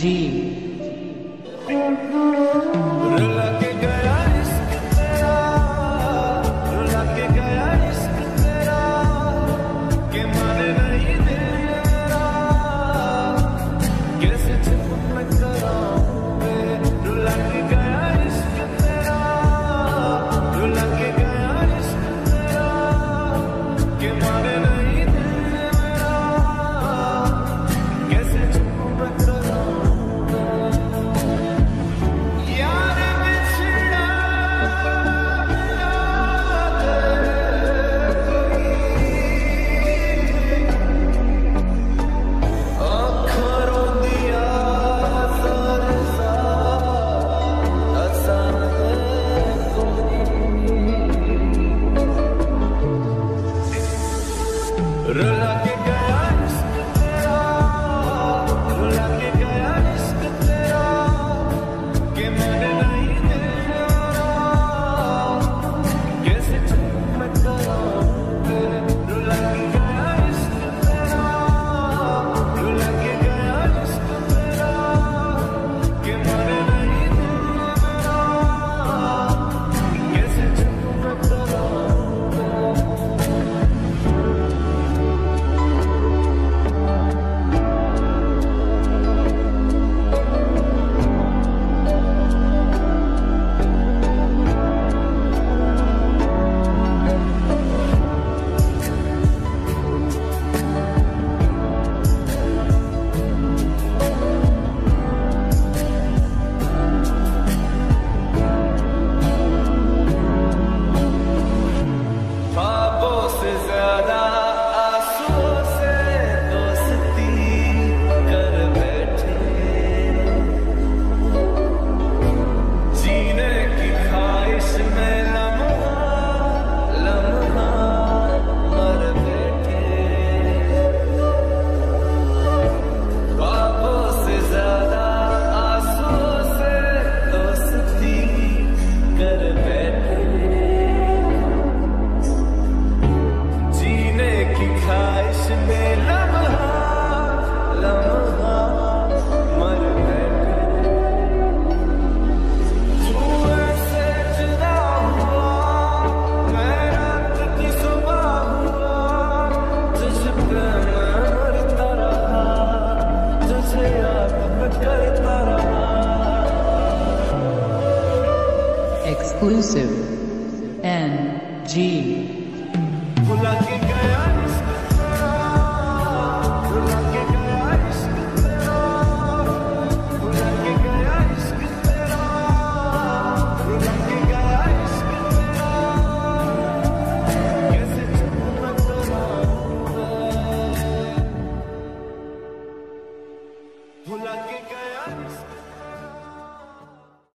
G. Relativ Exclusive. N G.